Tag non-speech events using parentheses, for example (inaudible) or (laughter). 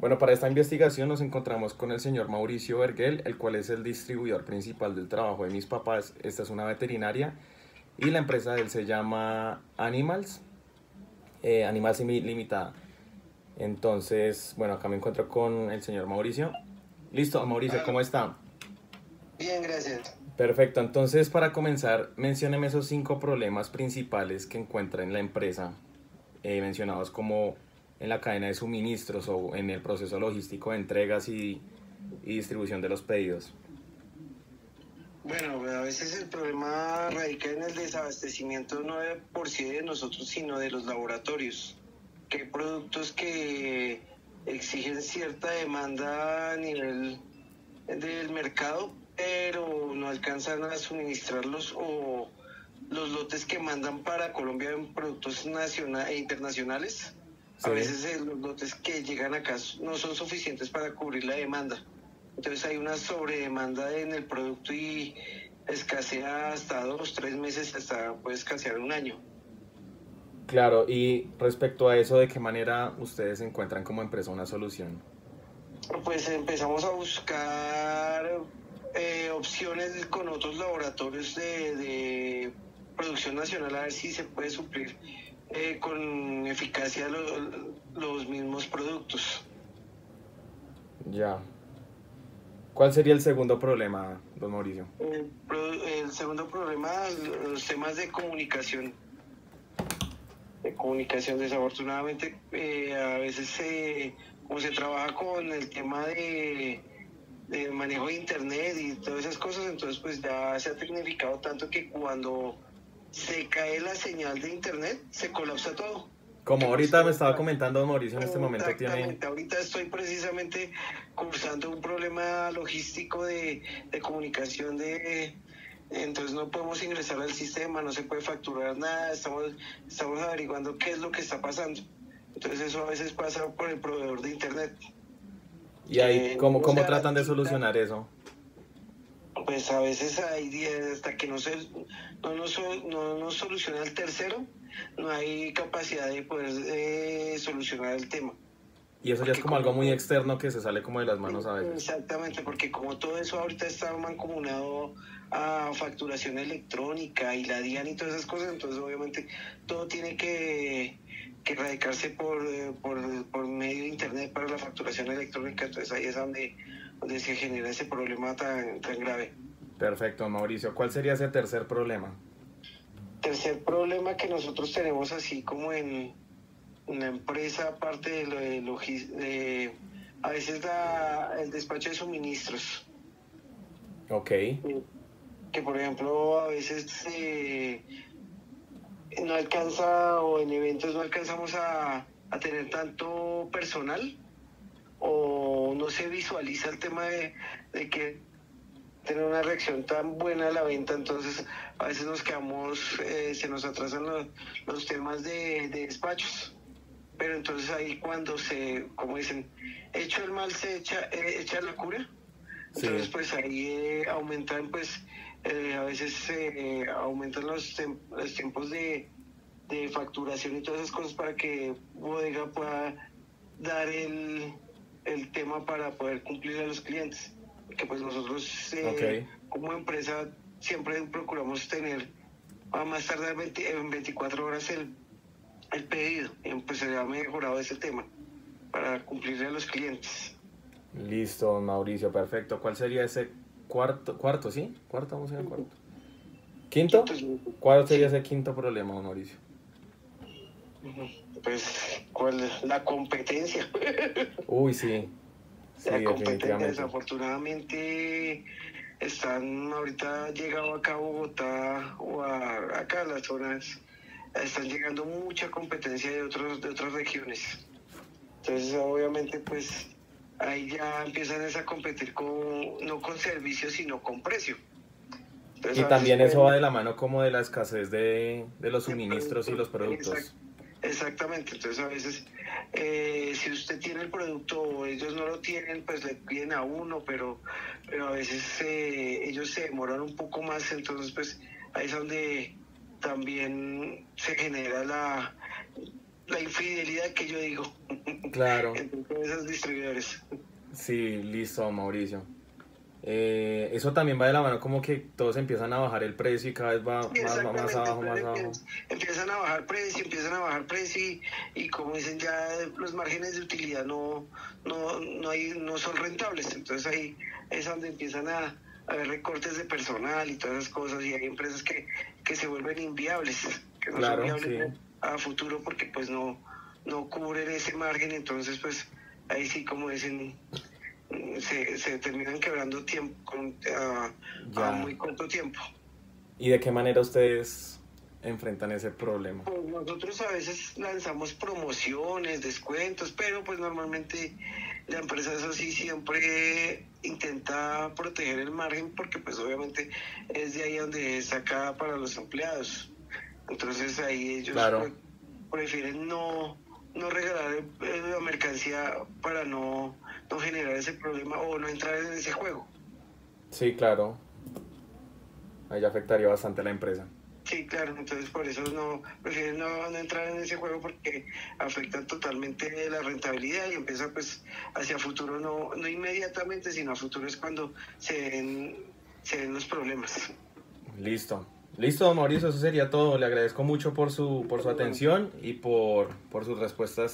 Bueno, para esta investigación nos encontramos con el señor Mauricio Vergel, el cual es el distribuidor principal del trabajo de mis papás. Esta es una veterinaria y la empresa de él se llama Animals, eh, Animals Limitada. Entonces, bueno, acá me encuentro con el señor Mauricio. Listo, Mauricio, ¿cómo está? Bien, gracias. Perfecto, entonces para comenzar, mencióneme esos cinco problemas principales que encuentra en la empresa, eh, mencionados como en la cadena de suministros o en el proceso logístico de entregas y, distribución de los pedidos? Bueno, a veces el problema radica en el desabastecimiento no de por sí de nosotros, sino de los laboratorios. Que hay productos que exigen cierta demanda a nivel del mercado, pero no alcanzan a suministrarlos o los lotes que mandan para Colombia en productos nacionales e internacionales a veces los lotes que llegan acá no son suficientes para cubrir la demanda. Entonces hay una sobredemanda en el producto y escasea hasta dos, tres meses, hasta puede escasear un año. Claro, y respecto a eso, ¿de qué manera ustedes encuentran como empresa una solución? Pues empezamos a buscar eh, opciones con otros laboratorios de, de producción nacional a ver si se puede suplir eh, con eficacia los mismos productos. Ya. ¿Cuál sería el segundo problema, don Mauricio? El, segundo problema, los temas de comunicación. De comunicación, desafortunadamente, eh, a veces como se trabaja con el tema de, de manejo de internet y todas esas cosas, entonces pues ya se ha tecnificado tanto que cuando se cae la señal de internet, se colapsa todo. Como ahorita me estaba comentando Mauricio en este momento tiene... Ahorita estoy precisamente cursando un problema logístico de, comunicación de... Entonces no podemos ingresar al sistema, no se puede facturar nada, estamos, estamos averiguando qué es lo que está pasando. Entonces eso a veces pasa por el proveedor de internet. ¿Y ahí eh, cómo, cómo tratan de solucionar eso? Pues a veces hay días hasta que no se no nos, no soluciona el tercero, no hay capacidad de poder eh, solucionar el tema. Y eso ya es como, algo muy externo que se sale como de las manos a veces. Exactamente, porque como todo eso ahorita está mancomunado a facturación electrónica y la DIAN y todas esas cosas, entonces obviamente todo tiene que, que radicarse por, eh, por, por medio de Internet para la facturación electrónica, entonces ahí es donde donde se genera ese problema tan, tan grave. Perfecto, Mauricio. ¿Cuál sería ese tercer problema? Tercer problema que nosotros tenemos así como en una empresa, aparte de lo de, de a veces da el despacho de suministros. Ok. Que por ejemplo a veces eh, no alcanza o en eventos no alcanzamos a, a tener tanto personal o no se visualiza el tema de, que tener una reacción tan buena a la venta, entonces a veces nos quedamos, eh, se nos atrasan los, temas de, despachos. Pero entonces ahí cuando se, como dicen, hecho el mal se echa, eh, echa la cura. Entonces pues ahí eh, aumentan pues, a veces aumentan los, los tiempos de, de facturación y todas esas cosas para que bodega pueda dar el, el tema para poder cumplir a los clientes. Que pues nosotros eh, como empresa siempre procuramos tener a más tardar en 24 horas el, el pedido. Y pues se ha mejorado ese tema para cumplirle a los clientes. Listo, Mauricio, perfecto. ¿Cuál sería ese cuarto, cuarto, sí? Cuarto, vamos a ir al cuarto. ¿Quinto? ¿Cuál sería ese quinto problema, Mauricio? Pues, ¿cuál? La competencia. (laughs) Uy, sí. la competencia, desafortunadamente, están ahorita llegado acá a Bogotá o a, acá a las zonas, están llegando mucha competencia de, otros, de otras regiones. Entonces, obviamente, pues ahí ya empiezan a competir con, no con servicios, sino con precio. y también eso va de la mano como de la escasez de, de los suministros y los productos. Exactamente, entonces a veces eh, si usted tiene el producto o ellos no lo tienen, pues le piden a uno, pero, pero a veces eh, ellos se demoran un poco más, entonces pues ahí es donde también se genera la, la infidelidad que yo digo. Claro. (laughs) Entre esos distribuidores. Sí, listo, Mauricio. Eh, eso también va de la mano como que todos empiezan a bajar el precio y cada vez va más, abajo, más abajo. Empiezan a bajar precio, empiezan a bajar precio y, y como dicen ya los márgenes de utilidad no, no, no, hay, no son rentables. Entonces ahí es donde empiezan a, a haber recortes de personal y todas esas cosas y hay empresas que, que se vuelven inviables, que no Claro, son viables sí. a futuro porque pues no, no cubren ese margen. Entonces pues ahí sí como dicen se, se terminan quebrando tiempo con, a, muy corto tiempo. ¿Y de qué manera ustedes enfrentan ese problema? Pues nosotros a veces lanzamos promociones, descuentos, pero pues normalmente la empresa eso sí siempre intenta proteger el margen porque pues obviamente es de ahí donde saca para los empleados. Entonces ahí ellos Claro. prefieren no, no regalar eh, la mercancía para no, no generar ese problema o no entrar en ese juego. Sí, claro. Ahí afectaría bastante a la empresa. Sí, claro, entonces por eso no prefieren no, no entrar en ese juego porque afecta totalmente la rentabilidad y empieza pues hacia futuro, no, no inmediatamente, sino a futuro es cuando se den, se den los problemas. Listo. Listo, don Mauricio, eso sería todo. Le agradezco mucho por su, por su atención y por, por sus respuestas